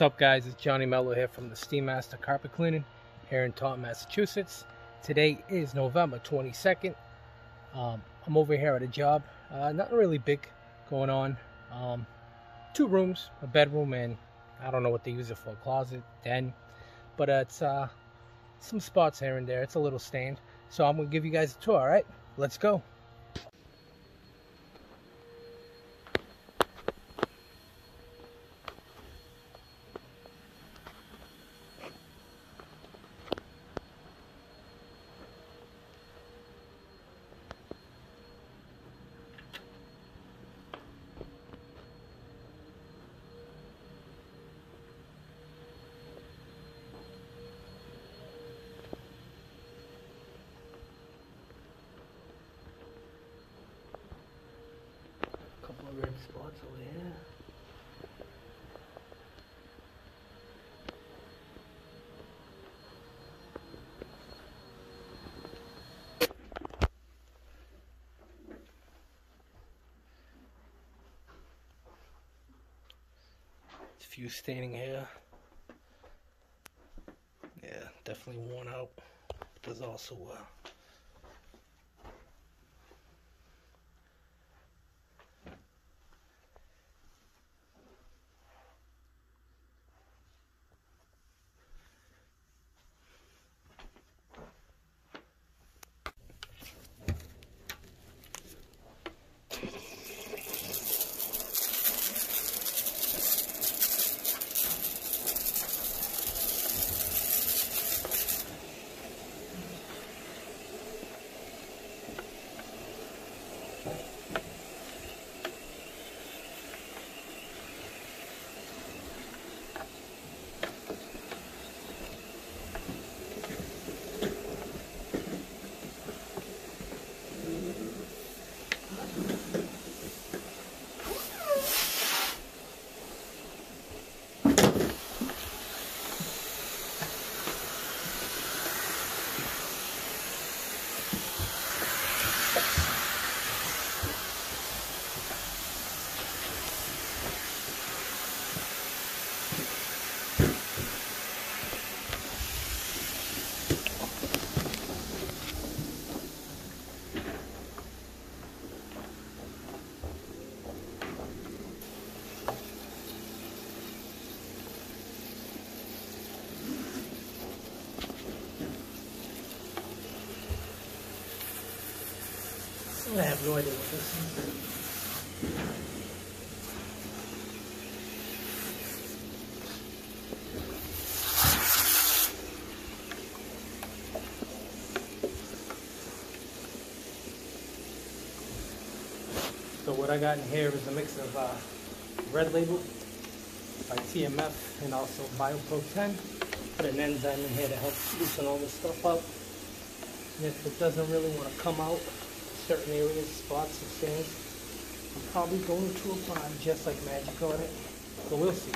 What's up guys, it's Johnny Mello here from the Steam Master Carpet Cleaning here in Taunton, Massachusetts. Today is November 22nd. Um, I'm over here at a job, uh, nothing really big going on. Um, two rooms, a bedroom and I don't know what they use it for, closet, den. But uh, it's uh, some spots here and there, it's a little stained. So I'm gonna give you guys a tour, alright? Let's go. Spots over here. A few staining here. Yeah, definitely worn out. But There's also uh, I have no idea what this is. So what I got in here is a mix of uh, Red Label by TMF and also BioPro 10. Put an enzyme in here to help loosen all this stuff up. And if it doesn't really want to come out, certain areas, spots, and stains, I'm probably going to apply just like magic on it. But we'll see.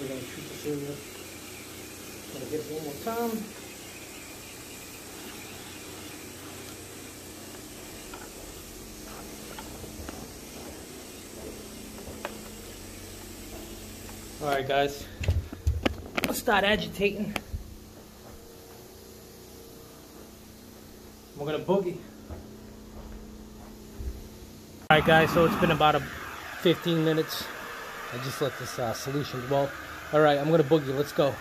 Yeah, definitely gonna treat this area. Gonna get it one more time. Alright guys, let's start agitating. We're gonna boogie. Alright guys, so it's been about a 15 minutes. I just let this uh, solution dwell. Alright, I'm gonna boogie, let's go.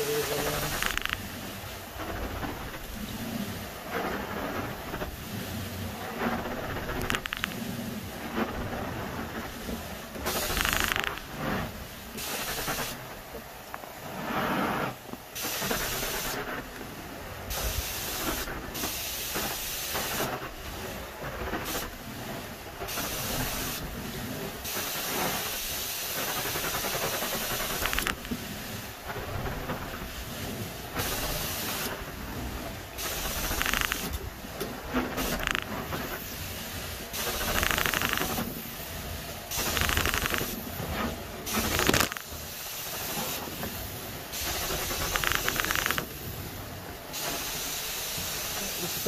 Couple of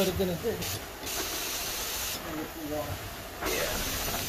these around. This is better than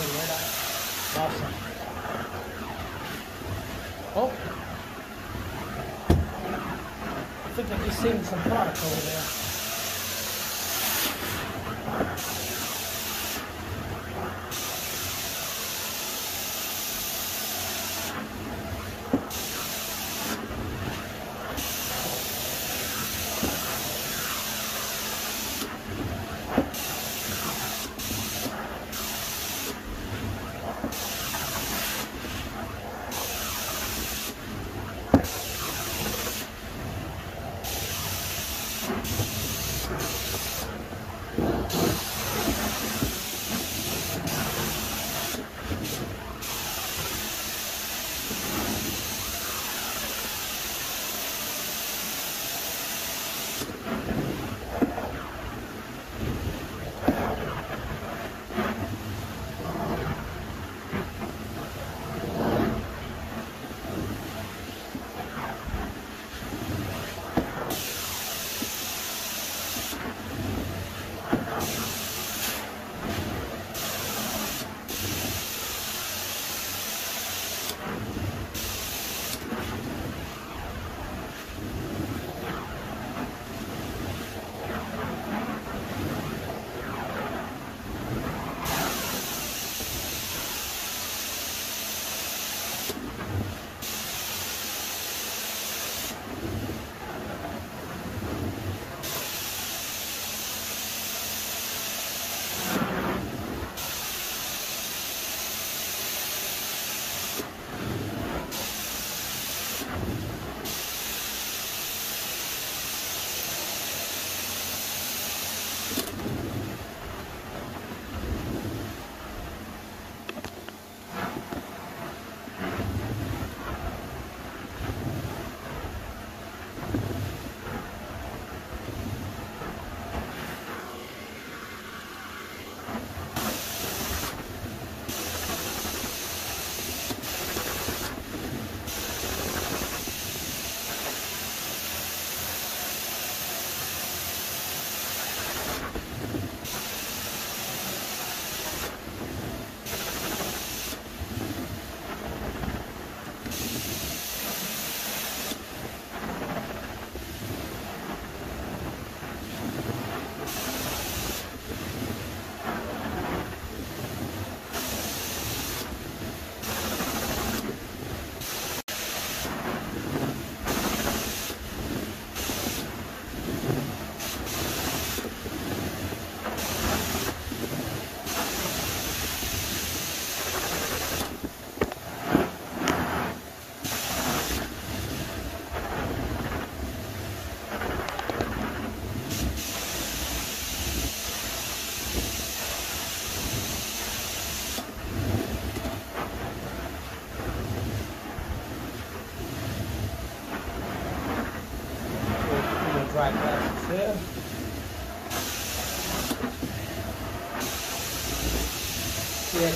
Awesome. Oh. I think I just seen some product over there.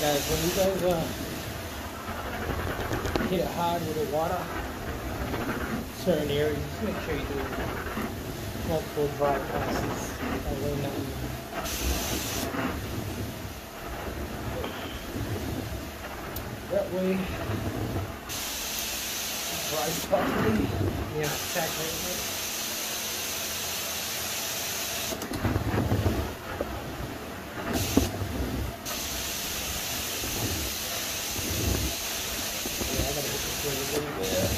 Guys, when you guys uh, hit it hard with the water, certain areas, just make sure you do multiple dry passes. That way nothing that way dries properly. Yeah, saturate it. Yeah, I gotta hit this really, really good.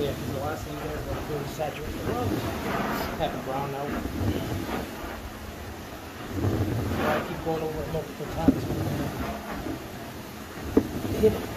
Yeah, because the last thing you guys want to do is saturate the road. Have it brown out. So I keep going over it multiple times. Hit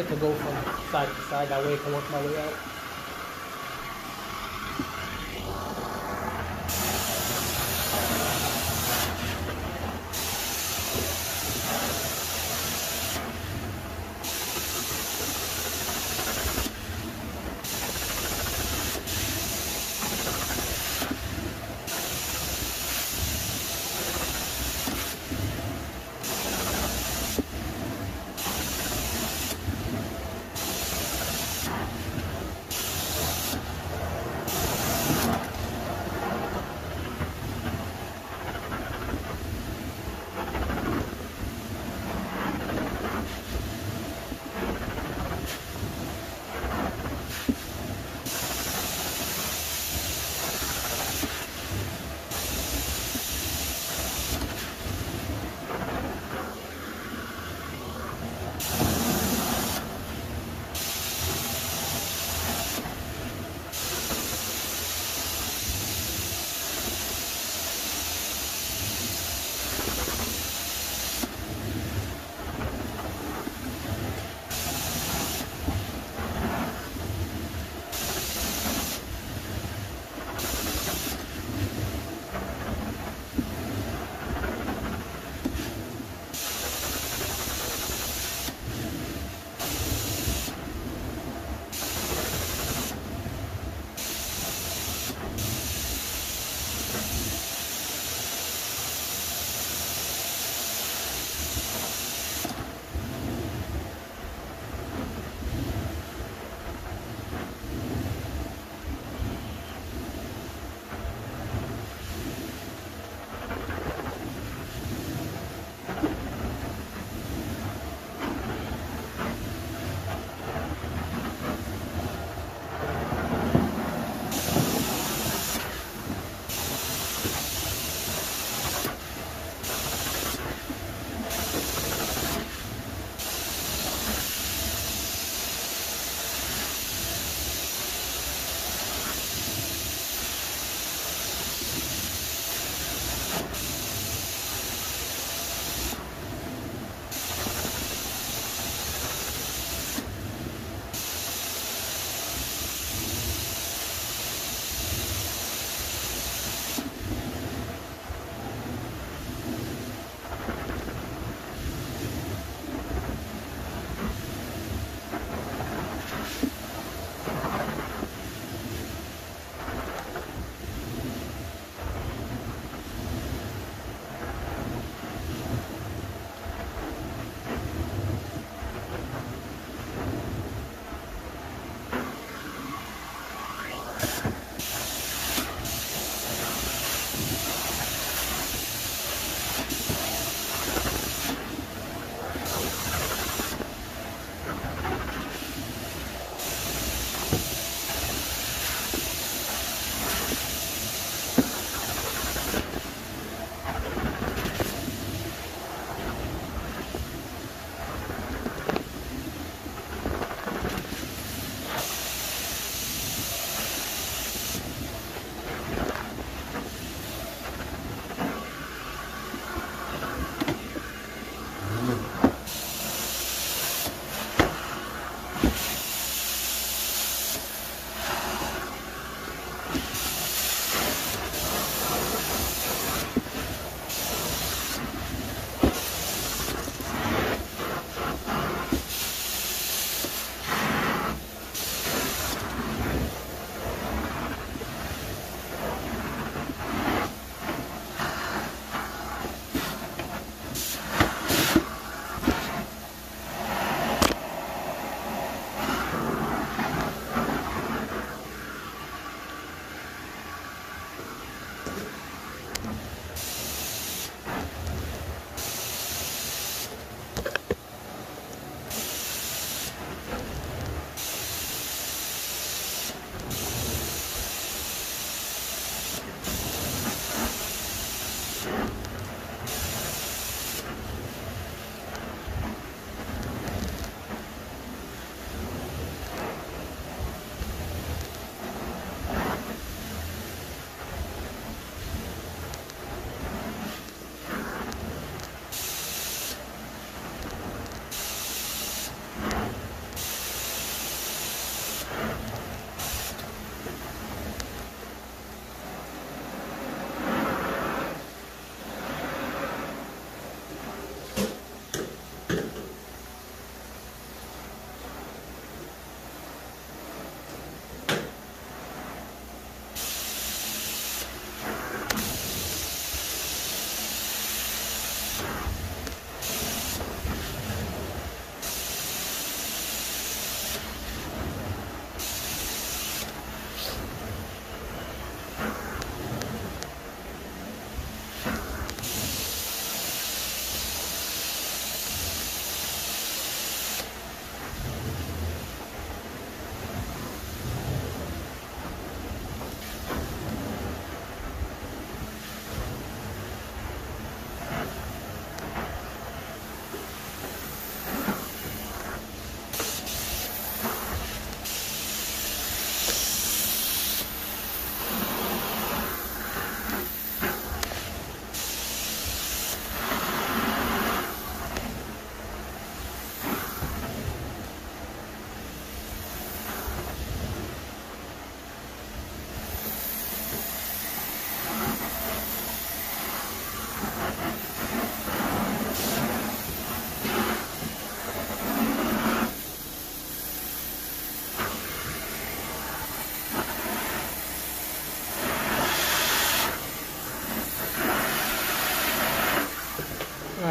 like to go from side to side. That way I can work my way out.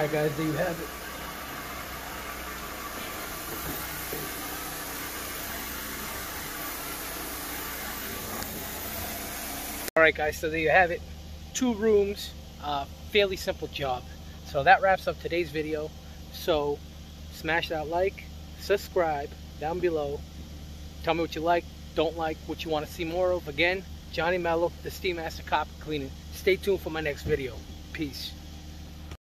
Alright guys, there you have it. Alright guys, so there you have it. Two rooms, uh, fairly simple job. So that wraps up today's video. So smash that like, subscribe down below. Tell me what you like, don't like, what you want to see more of. Again, Johnny Mello, the Steam Master Carpet Cleaning. Stay tuned for my next video. Peace.